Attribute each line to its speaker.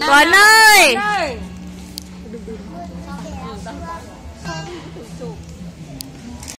Speaker 1: Tuấn ơi
Speaker 2: ơi.